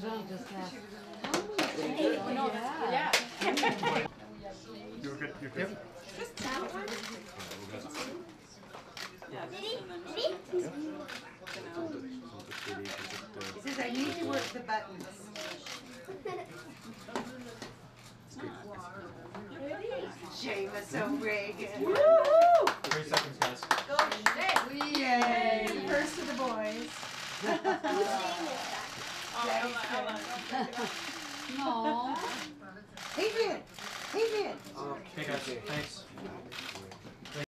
Jean just asked. Oh, non, yeah. You're good, you're good. That one? He? He says, I need to work the buttons. Seamus O'Regan. Three No. Adrian, Adrian. Oh, Okay, guys, thanks.